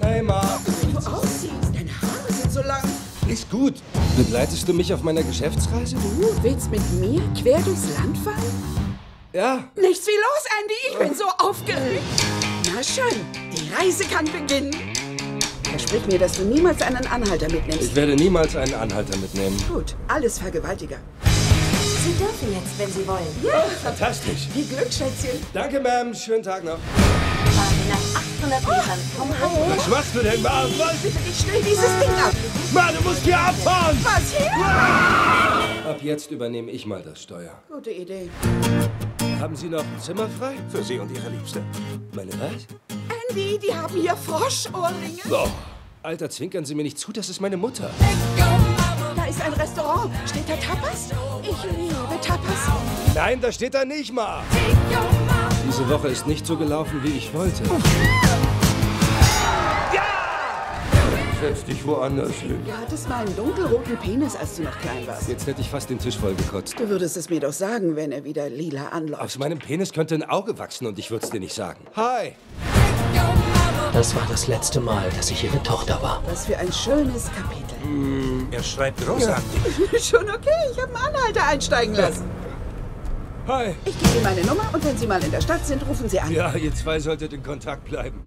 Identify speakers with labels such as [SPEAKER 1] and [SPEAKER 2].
[SPEAKER 1] Hey, Ma.
[SPEAKER 2] Wie du aussiehst. Deine Haare sind so lang.
[SPEAKER 1] Ist gut. Begleitest du mich auf meiner Geschäftsreise?
[SPEAKER 2] Du willst mit mir quer durchs Land fahren?
[SPEAKER 1] Ja.
[SPEAKER 2] Nichts wie los, Andy. Ich bin so aufgeregt. Na schön, die Reise kann beginnen. Versprich mir, dass du niemals einen Anhalter mitnimmst.
[SPEAKER 1] Ich werde niemals einen Anhalter mitnehmen.
[SPEAKER 2] Gut, alles Vergewaltiger.
[SPEAKER 3] Sie dürfen jetzt, wenn Sie wollen.
[SPEAKER 2] Ja,
[SPEAKER 1] Fantastisch.
[SPEAKER 2] viel Glück, Schätzchen.
[SPEAKER 1] Danke, Ma'am. Schönen Tag noch.
[SPEAKER 3] Fahren nach 800 Metern vom.
[SPEAKER 1] Was machst du denn, Ma? Was?
[SPEAKER 2] Bitte nicht schnell dieses Ding ab.
[SPEAKER 1] Ma, du musst hier abfahren!
[SPEAKER 2] Was hier?
[SPEAKER 1] Ab jetzt übernehme ich mal das Steuer.
[SPEAKER 2] Gute Idee.
[SPEAKER 1] Haben Sie noch Zimmer frei?
[SPEAKER 4] Für Sie und Ihre Liebste.
[SPEAKER 1] Meine was?
[SPEAKER 2] Andy, die haben hier Froschohrringe.
[SPEAKER 1] Oh. Alter, zwinkern Sie mir nicht zu, das ist meine Mutter.
[SPEAKER 2] Da ist ein Restaurant. Steht da Tapas? Ich liebe Tapas.
[SPEAKER 1] Nein, da steht da nicht, Ma. Diese Woche ist nicht so gelaufen, wie ich wollte. Ja! Setz dich woanders hin.
[SPEAKER 2] Du hattest mal einen dunkelroten Penis, als du noch klein warst.
[SPEAKER 1] Jetzt hätte ich fast den Tisch voll gekotzt.
[SPEAKER 2] Du würdest es mir doch sagen, wenn er wieder lila anläuft.
[SPEAKER 1] Aus meinem Penis könnte ein Auge wachsen und ich würde es dir nicht sagen. Hi.
[SPEAKER 5] Das war das letzte Mal, dass ich ihre Tochter war.
[SPEAKER 2] Was für ein schönes Kapitel.
[SPEAKER 4] Er schreibt großartig.
[SPEAKER 2] Schon okay, ich habe einen Anhalter einsteigen lassen.
[SPEAKER 1] Hi.
[SPEAKER 2] Ich gebe Ihnen meine Nummer und wenn Sie mal in der Stadt sind, rufen Sie an.
[SPEAKER 1] Ja, ihr zwei solltet in Kontakt bleiben.